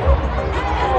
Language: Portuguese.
Oh,